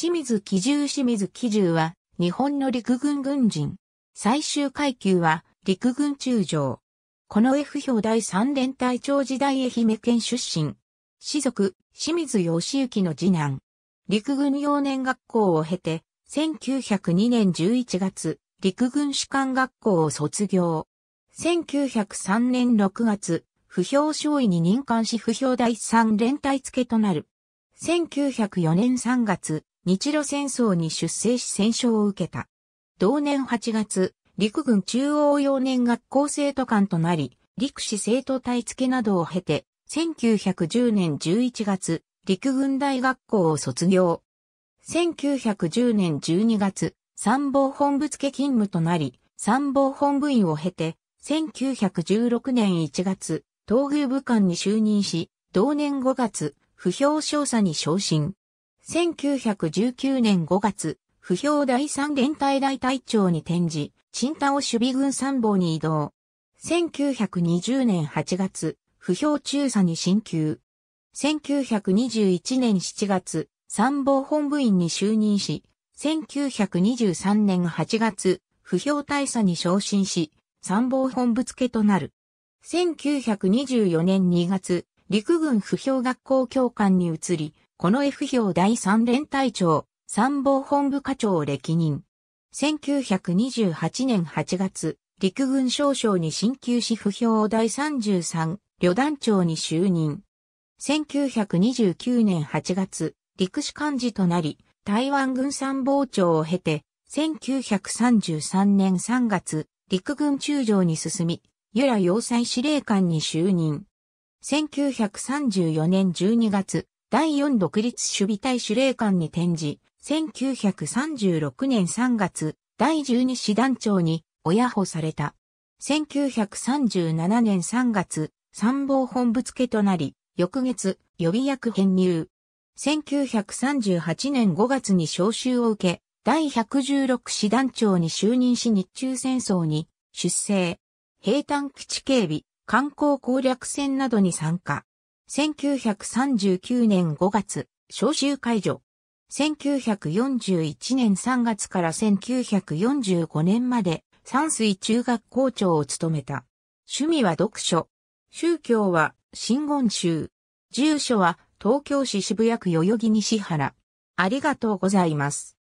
清水喜重清水喜重は日本の陸軍軍人。最終階級は陸軍中将。この F 表第三連隊長時代愛媛県出身。士族、清水義行の次男。陸軍幼年学校を経て、1902年11月、陸軍士官学校を卒業。1903年6月、不評少尉に任官し不評第三連隊付けとなる。1904年3月、日露戦争に出征し戦勝を受けた。同年8月、陸軍中央幼年学校生徒官となり、陸士生徒隊付けなどを経て、1910年11月、陸軍大学校を卒業。1910年12月、参謀本部付勤務となり、参謀本部員を経て、1916年1月、東宮部官に就任し、同年5月、不評少佐に昇進。1919年5月、不評第三連隊大隊長に転じ、新田尾守備軍参謀に移動。1920年8月、不評中佐に進級。1921年7月、参謀本部員に就任し、1923年8月、不評大佐に昇進し、参謀本部付となる。1924年2月、陸軍不評学校教官に移り、この F 表第三連隊長、参謀本部課長を歴任。1928年8月、陸軍少将に進級し不評第33、旅団長に就任。1929年8月、陸士幹事となり、台湾軍参謀長を経て、1933年3月、陸軍中将に進み、由良要塞司令官に就任。1934年12月、第4独立守備隊司令官に転じ、1936年3月、第12師団長に親補された。1937年3月、参謀本部付となり、翌月、予備役編入。1938年5月に召集を受け、第116師団長に就任し日中戦争に出征。兵隊基地警備、観光攻略戦などに参加。1939年5月、召集解除。1941年3月から1945年まで山水中学校長を務めた。趣味は読書。宗教は真言宗。住所は東京市渋谷区代々木西原。ありがとうございます。